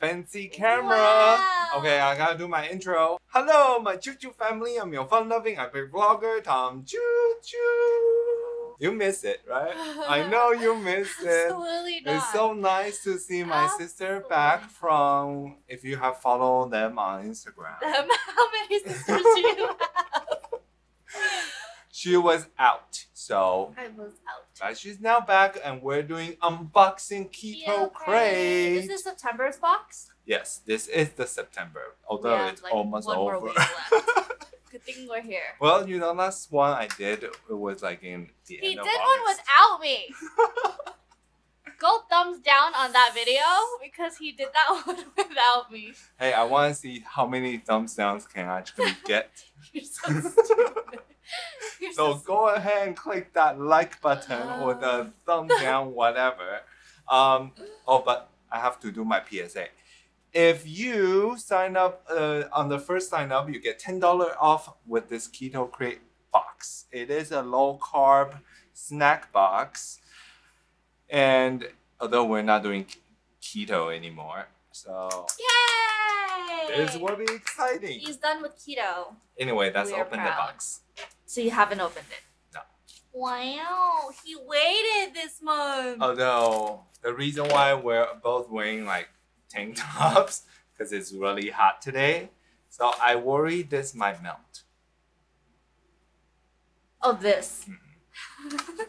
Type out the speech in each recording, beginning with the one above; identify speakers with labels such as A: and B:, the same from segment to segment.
A: fancy camera.
B: Wow.
A: Okay, I gotta do my intro. Hello, my Choo Choo family. I'm your fun loving epic vlogger, Tom Choo Choo. You miss it, right? I know you miss it.
B: Absolutely not.
A: It's so nice to see my sister back from if you have followed them on Instagram.
B: Um, how many sisters do you have?
A: She was out, so
B: I was out.
A: But she's now back and we're doing unboxing keto
B: Yeah,
A: crate.
B: This is September's box.
A: Yes, this is the September, although
B: have,
A: it's
B: like,
A: almost over.
B: Good thing we're here.
A: well, you know, last one I did it was like in the
B: He
A: end
B: did one without me. Go thumbs down on that video because he did that one without me.
A: Hey, I want to see how many thumbs downs can I actually get.
B: You're so stupid.
A: So
B: so
A: go ahead and click that like button or the thumb down, whatever. Um, oh, but I have to do my PSA. If you sign up uh, on the first sign up, you get ten dollar off with this Keto Krate box. It is a low carb snack box, and although we're not doing keto anymore, so
B: Yay!
A: this will be exciting.
B: He's done with keto.
A: Anyway, let's open the box.
B: So you haven't opened it?
A: No.
B: Wow, he waited this month.
A: Although the reason why we're both wearing like tank tops because it's really hot today, so I worry this might melt.
B: Oh, this. Mm-hmm.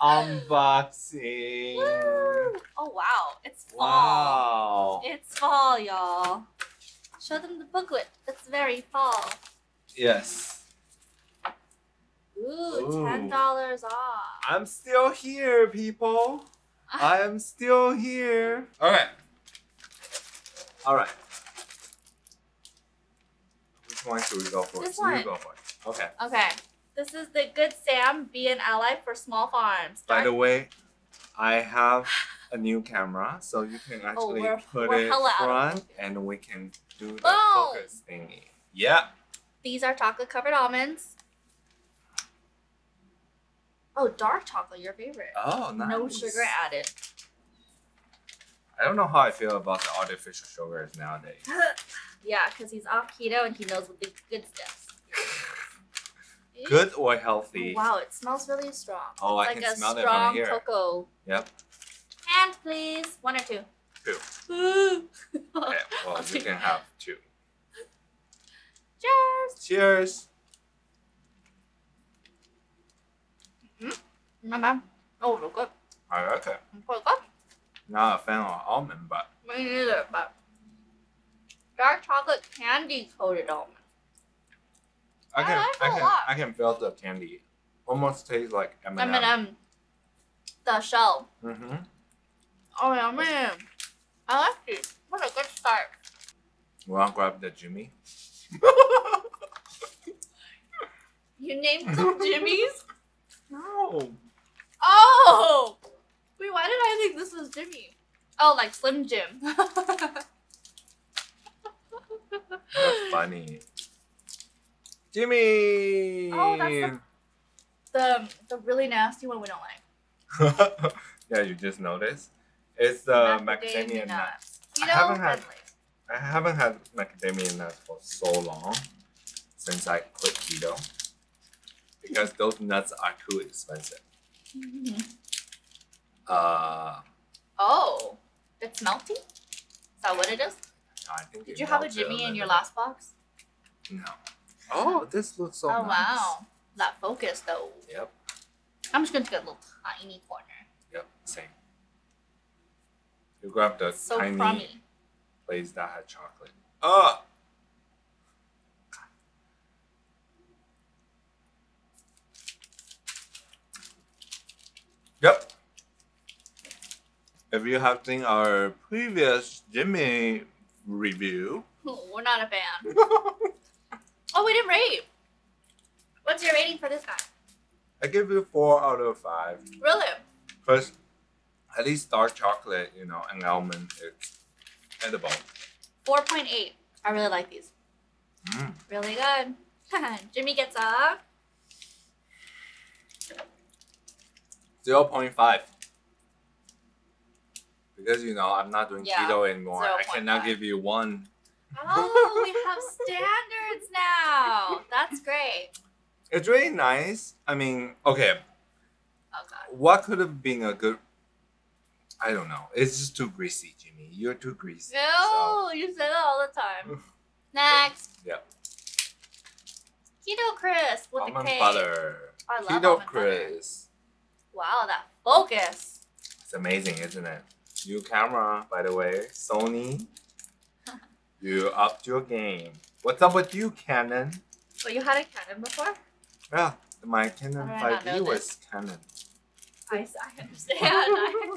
A: Unboxing.
B: Woo! Oh wow, it's fall.
A: Wow.
B: It's fall, y'all. Show them the booklet. It's very fall.
A: Yes.
B: Ooh, ten dollars off.
A: I'm still here, people. I am still here. All right. All right. Which one should we go for?
B: This one.
A: go for it. Okay.
B: Okay, this is the Good Sam Be an Ally for Small Farms.
A: By the way, I have a new camera, so you can oh, actually
B: Oh, we're-
A: put
B: we're
A: it
B: of
A: front and we can do the
B: Boom.
A: focus thingy. Yeah.
B: These are chocolate covered almonds. Oh, dark chocolate, your favorite.
A: Oh, nice.
B: No sugar added.
A: I don't know how I feel about the artificial sugars nowadays.
B: yeah, because he's off keto and he knows what the good stuff.
A: Good or healthy?
B: Oh, wow, it smells really strong.
A: Oh, I
B: like
A: can smell it from here.
B: strong cocoa.
A: Yep.
B: Hand, please. One or two.
A: Two.
B: Ooh.
A: Okay, well, you can have two.
B: Cheers.
A: Cheers.
B: Mama. Oh, look good.
A: I like it.
B: Quite good.
A: Not a fan of almond, but
B: Me neither, but dark chocolate candy coated almond.
A: I
B: I like it
A: I can
B: lot.
A: I can feel the candy. Almost tastes like M&M.
B: M&M. The shell.
A: Mm-hmm.
B: Oh, yummy. I like these. What a good start.
A: Wanna grab the Jimmy?
B: You named some Jimmy's?
A: No.
B: Oh! Wait, why did I think this was Jimmy? Oh, like Slim Jim.
A: That's funny. Jimmy.
B: Oh, that's the- the the really nasty one we don't like.
A: yeah, you just noticed. It's the macadamia nuts. I
B: Keto
A: haven't had-
B: friendly.
A: I haven't had macadamia nuts for so long since I quit keto because those nuts are too expensive. Uh,
B: Oh, it's melty? Is that what it is?
A: I think
B: Did you have a Jimmy in your last box?
A: No. Oh, this looks so
B: oh,
A: nice.
B: wow. That focus, though.
A: Yep.
B: I'm just going to get a little tiny corner.
A: Yep. Same. You grab the
B: So
A: tiny
B: crummy.
A: place that had chocolate. Oh. Yep. If you have seen our previous Jimmy review,
B: We're not a fan. Oh, we didn't rate. What's your rating for this guy?
A: I give you four out of five.
B: Really?
A: Because at least dark chocolate, you know, and almond, it's edible.
B: 4.8. I really like these.
A: Mm.
B: Really good. Jimmy gets a
A: 0.5. because you know I'm not doing
B: Yeah,
A: keto anymore. I cannot give you one.
B: Oh, we have standards now. That's great.
A: It's really nice. I mean, okay,
B: Oh god.
A: what could have been a good? I don't know. It's just too greasy, Jimmy. You're too greasy.
B: No, you say that all the time. Next.
A: Yep.
B: Keto Krisp
A: So,
B: with the
A: almond
B: cake.
A: butter.
B: I love
A: Keto
B: almond butter. Wow, that focus.
A: It's amazing, isn't it? New camera, by the way. Sony. you upped your game. What's up with you, Canon?
B: Oh, you had a Canon before?
A: Yeah, my Canon
B: How did I not
A: 5D was Canon.
B: I, I understand. I,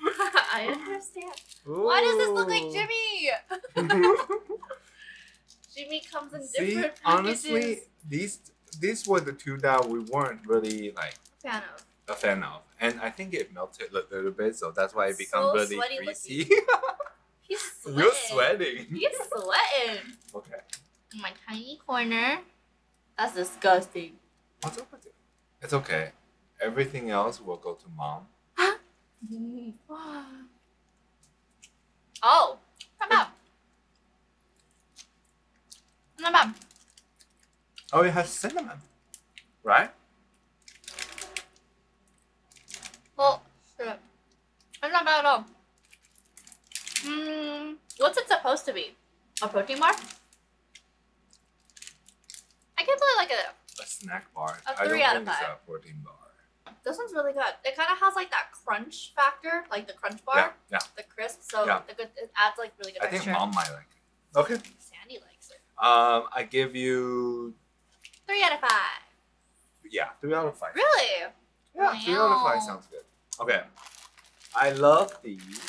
B: I understand. Why does this look like Jimmy? Jimmy comes in
A: See,
B: different packages.
A: honestly, these these were the two that we weren't really like
B: fan of.
A: A fan of, and I think it melted a little bit, so that's why it
B: So
A: becomes really
B: sweaty
A: greasy.
B: He's sweating.
A: You're sweating.
B: He's sweating.
A: Okay,
B: my tiny corner. That's disgusting.
A: what's up with it? It's okay. Everything else will go to mom.
B: oh, come. Not bad.
A: Oh, it has cinnamon, right?
B: Well, shit. It's not bad at all. Hmm, what's it supposed to be? A protein bar? I can really like it.
A: A snack bar.
B: A
A: I don't
B: three out
A: think
B: of
A: it's
B: five.
A: a protein bar.
B: This one's really good. It kind of has like that crunch factor, like the crunch bar,
A: Yeah, yeah.
B: the crisp. So
A: Yeah.
B: the good, it adds like really good
A: I think mom might like it. Okay.
B: Sandy likes it.
A: Um, I give you
B: Three out of five.
A: yeah three out of five.
B: Really?
A: Yeah, three out of five sounds good. Okay. I love these.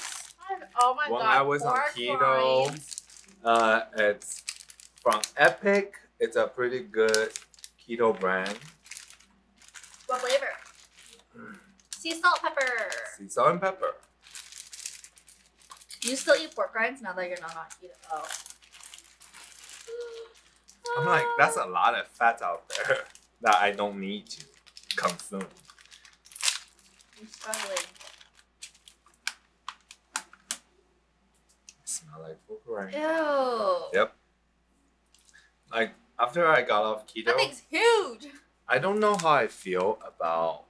B: Oh my
A: When
B: god.
A: When I was on keto. Uh, it's from Epic. It's a pretty good keto brand.
B: What flavor? Sea salt pepper.
A: Sea salt and pepper.
B: Do you still eat pork rinds now that you're not on keto? Oh.
A: I'm like, that's a lot of fat out there that I don't need to consume.
B: Struggling.
A: smell like pork rind.
B: Ew.
A: Yep. Like after I got off keto,
B: That thing's huge.
A: I don't know how I feel about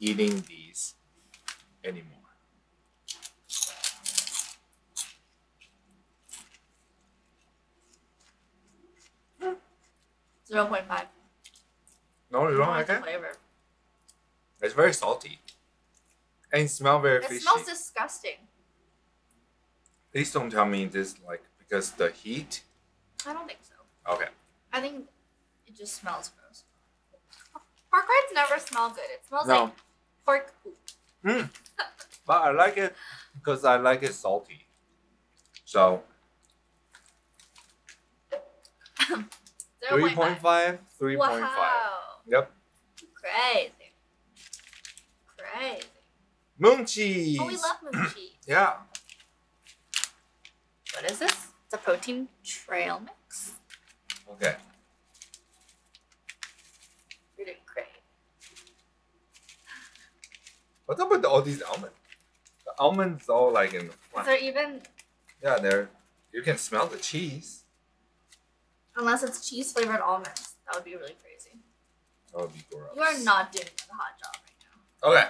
A: eating these anymore.
B: Zero point five.
A: No, you don't like it?
B: flavor.
A: It's very salty. And it smells very
B: It
A: fishy.
B: smells disgusting.
A: Please don't tell me this like because the heat.
B: I don't think so.
A: Okay.
B: I think it just smells gross. Pork rinds never smell good. It smells
A: No.
B: like pork poop.
A: Mm. But I like it because I like it salty. So 3.5, 3.5.
B: Wow.
A: Yep.
B: Crazy.
A: Moon cheese.
B: Oh, we love moon cheese.
A: Yeah.
B: What is this? It's a protein trail mix.
A: Okay.
B: You're doing great.
A: What's up with all these almonds? The almonds all like in the
B: Is
A: front.
B: there even,
A: Yeah, they're. You can smell the cheese.
B: unless it's cheese flavored almonds, that would be really crazy.
A: That would be gross.
B: You are not doing a hot job right now.
A: Okay.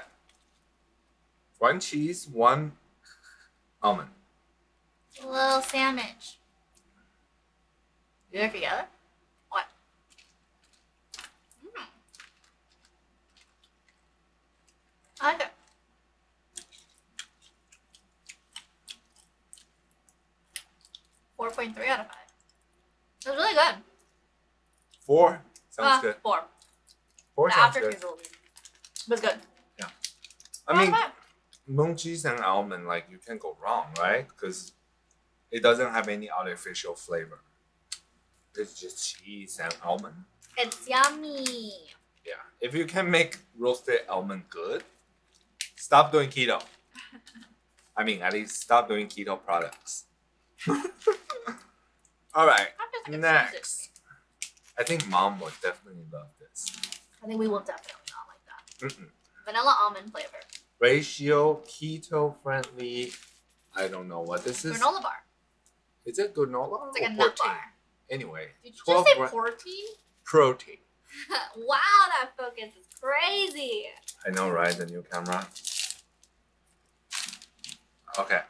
A: One cheese, one almond.
B: A little sandwich. Do it together? What? Mm. I like it. Four point three out of five. It was really good.
A: Four sounds
B: Uh,
A: good.
B: Four.
A: Four
B: the
A: sounds
B: aftertaste
A: good.
B: is a little weird. But it's good.
A: I mean,
B: Not bad.
A: Moon cheese and almond, like you can't go wrong, right? Because it doesn't have any artificial flavor. It's just cheese and almond.
B: it's yummy.
A: Yeah. If you can make roasted almond good, stop doing keto. I mean, at least stop doing keto products. All right.
B: I'm just gonna
A: Next. I think mom would definitely love this.
B: I think we will definitely not like that.
A: Mm-mm.
B: Vanilla almond flavor.
A: Ratio keto friendly. I don't know what this is.
B: Granola bar.
A: Is it granola
B: It's like
A: or
B: a nut bar.
A: Anyway,
B: Did you just say protein?
A: protein.
B: wow, that focus is crazy.
A: I know, right? The new camera. Okay.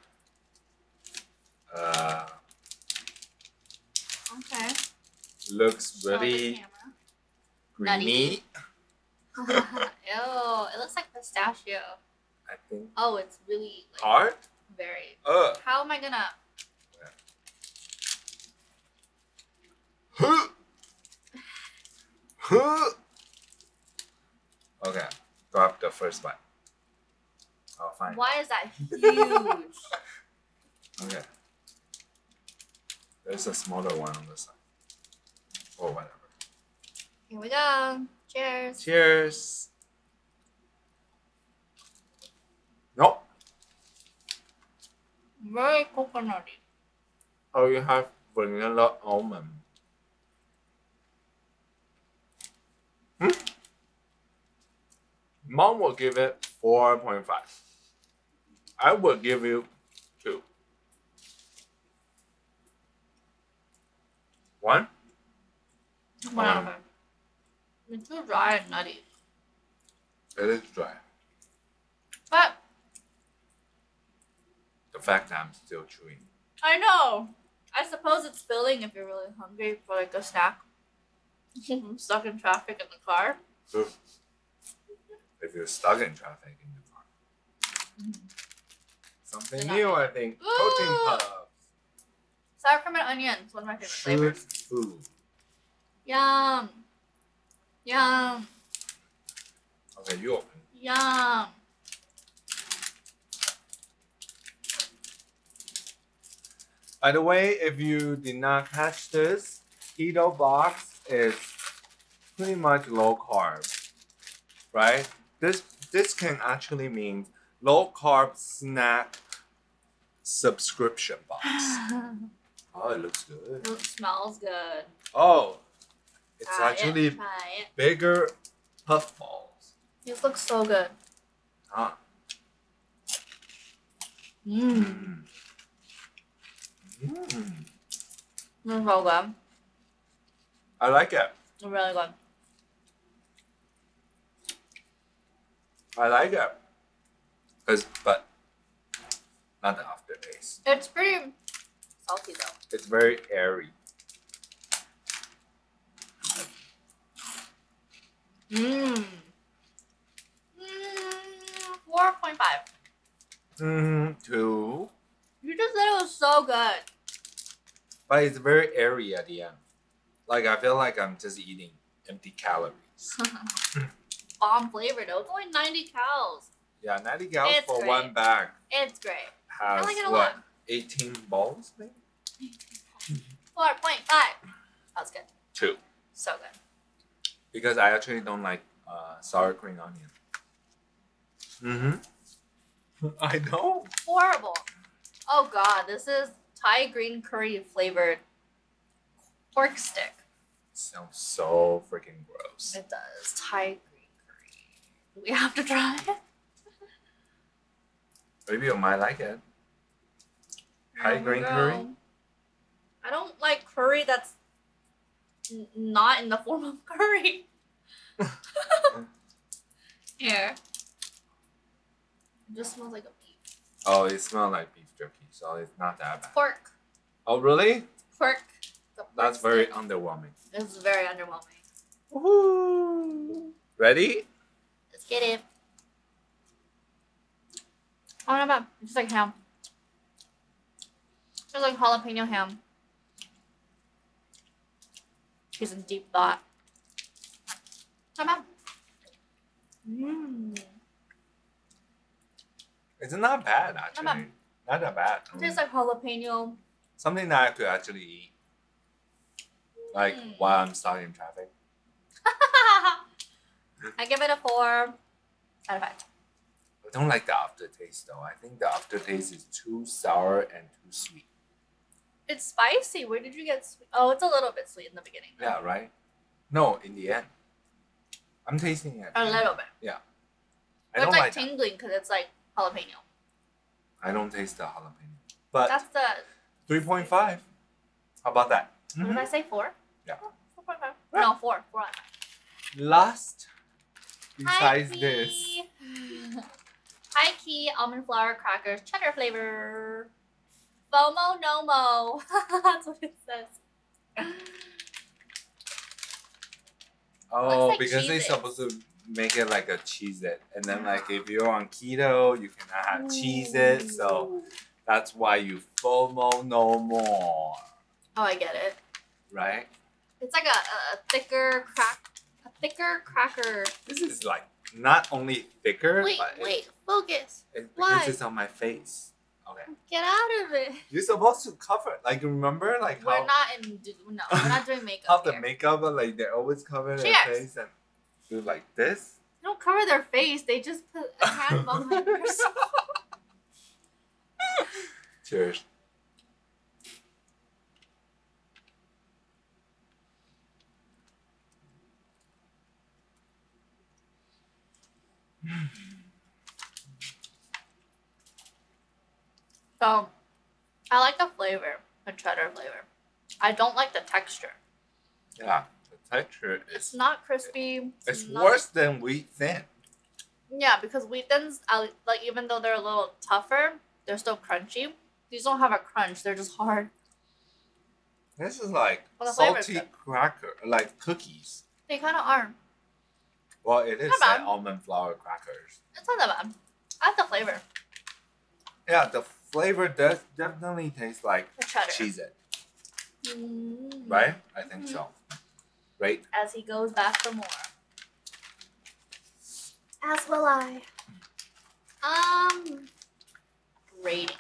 A: Uh,
B: Okay.
A: looks really
B: camera.
A: greeny.
B: Ew, it looks like pistachio.
A: Think
B: Oh, it's really like,
A: hard.
B: very.
A: Uh.
B: How am I gonna?
A: Huh. Huh. Okay, grab the first bite. Oh, fine.
B: Why is that huge?
A: Okay. There's a smaller one on the side. Or whatever.
B: Here we go. Cheers.
A: Cheers. No.
B: Very coconutty.
A: Oh, you have vanilla almond. Hmm? Mom will give it 4.5. I will give you 2. 1?
B: Whatever. It's too dry and nutty.
A: It is dry.
B: But
A: fact that I'm still chewing.
B: I know. I suppose it's filling if you're really hungry for like a snack. Stuck in traffic in the car.
A: If you're stuck in traffic in the car. Mm-hmm. Something
B: They're
A: new, I think. Protein puffs.
B: Sour cream and onions, one of my favorite
A: Shoot
B: flavors.
A: food.
B: Yum. Yum.
A: Okay, you open.
B: Yum.
A: By the way, if you did not catch this, keto box is pretty much low carb, right? This this can actually mean low carb snack subscription box. Oh, it looks good.
B: it smells good.
A: Oh, it's
B: Try
A: actually
B: it, it.
A: bigger puff balls.
B: This looks so good.
A: Ah.
B: Mmm.
A: Mm.
B: It's so good.
A: I like it.
B: It's really good.
A: I like it. Cause, but not the aftertaste.
B: It's pretty salty though.
A: It's very airy.
B: Mmm. Mmm. 4.5.
A: Mm, two.
B: You just said it was so good.
A: But it's very airy at the end. Like I feel like I'm just eating empty calories.
B: Bomb flavor though. It's only 90 calories.
A: Yeah, 90 calories
B: It's
A: for
B: great.
A: one bag
B: It's great.
A: has
B: like it a
A: what?
B: lot.
A: 18 balls, maybe?
B: 4.5. That was good.
A: Two.
B: So good.
A: Because I actually don't like uh, sour cream onion. Mm-hmm. I know.
B: Horrible. Oh god, this is Thai green curry flavored pork stick.
A: sounds so freaking gross.
B: It does. Thai green curry. We have to try it.
A: Maybe you might like it. Thai green curry?
B: I don't like curry that's not in the form of curry. Here. It just smells like a beef.
A: Oh, it smells like beef so it's not that bad.
B: Pork.
A: Oh, really?
B: Pork.
A: That's very
B: stick
A: underwhelming.
B: is very underwhelming.
A: Woohoo! Ready?
B: Let's get it. Oh, not bad. It's just like ham. Just like jalapeno ham. She's in deep thought. Not bad. Mmm.
A: It's not bad actually. Not that bad.
B: It tastes like jalapeno.
A: Something that I could actually eat. Like
B: Mm.
A: while I'm stuck in traffic.
B: I give it a four out of five.
A: I don't like the aftertaste though. I think the aftertaste is too sour and too sweet.
B: It's spicy. Where did you get sweet? Oh, it's a little bit sweet in the beginning.
A: Yeah, right? No, in the end. I'm tasting it.
B: A little bit. Yeah.
A: I
B: But
A: don't
B: it's like
A: like
B: tingling because it's like jalapeno.
A: I don't taste the jalapeno. But
B: That's the.
A: 3.5. How about that?
B: What did I say? Four.
A: Yeah.
B: Oh, Four point five.
A: Yeah.
B: No, four. Four out of five.
A: Last, besides
B: Hi,
A: this,
B: Key. High key almond flour crackers, cheddar flavor. FOMO no mo. That's what it says.
A: oh,
B: like
A: because they're supposed to make it like a Cheez-It, and then like if you're on keto, you cannot have Cheez-It, mm. so that's why you FOMO no more,
B: Oh, I get it.
A: right?
B: It's like a, a thicker crack, a thicker cracker.
A: This is like not only thicker,
B: Wait, wait, focus.
A: it,
B: Why?
A: because it's on my face. Okay,
B: Get out of it.
A: you're supposed to cover. Like remember, like
B: We're
A: how
B: not in. No, we're not doing
A: how
B: makeup
A: the
B: here.
A: makeup, like they always cover their face and do like this.
B: They don't cover their face. They just put a hand behind their
A: Cheers.
B: So, I like the flavor, the cheddar flavor. I don't like the texture.
A: Yeah, texture
B: It's not crispy.
A: it's
B: not-
A: worse than wheat thin.
B: Yeah, because wheat thins, like even though they're a little tougher, they're still crunchy. These don't have a crunch. They're just hard.
A: This is like
B: Well, the flavor is
A: salty cracker, like cookies.
B: They kind of are.
A: Well, it is like almond flour crackers.
B: It's not that bad. I like the flavor.
A: Yeah, the flavor does definitely taste like Cheez-It,
B: Mm.
A: right? I think
B: Mhm.
A: so. Right?
B: As he goes back for more. As will I. Um, rating.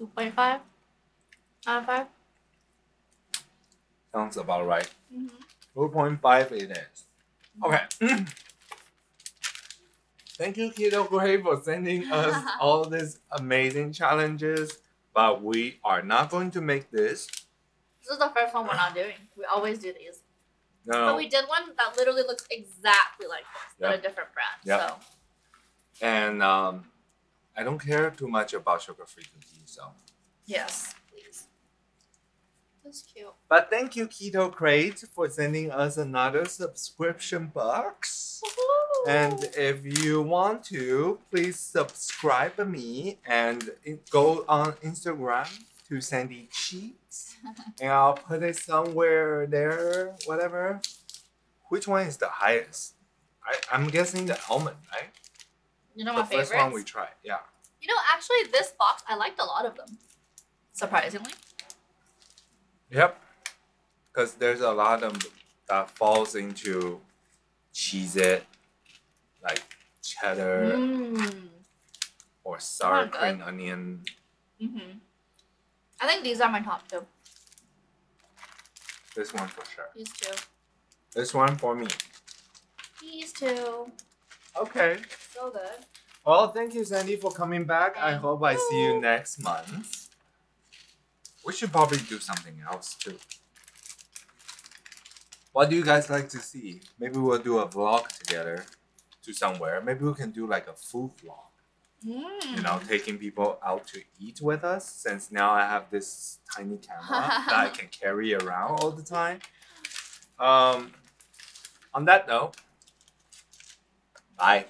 B: 2.5 out of 5.
A: Sounds about right.
B: Mm-hmm.
A: 4.5 it is. Okay. Thank you, Keto Krate, for sending us all these amazing challenges. But we are not going to make this.
B: This is the first one we're not doing. We always do these. But we did one that literally looks exactly like this, but a different brand.
A: Yep.
B: So
A: And um, I don't care too much about sugar-free cookies, so.
B: yes, please. That's cute.
A: But thank you, Keto Krate, for sending us another subscription box. And if you want to, please subscribe me and go on Instagram to Sandy Cheeks. and I'll put it somewhere there, whatever. Which one is the highest? I, I'm guessing the almond, right?
B: you know
A: the
B: my
A: first one we tried, yeah.
B: You know, actually, this box I liked a lot of them. Surprisingly.
A: Yep. Because there's a lot of that falls into Cheez-It, like cheddar
B: Mm.
A: or sour cream onion.
B: Mm-hmm. I think these are my top two.
A: This one for sure.
B: These two.
A: This one for me.
B: These two.
A: Okay.
B: So good.
A: Well, thank you, Sandy, for coming back. I hope I see you
B: you.
A: next month. We should probably do something else too. What do you guys like to see? Maybe we'll do a vlog together to somewhere. Maybe we can do like a food vlog.
B: Mm.
A: You know, taking people out to eat with us since now I have this tiny camera that I can carry around all the time. Um, on that note, bye.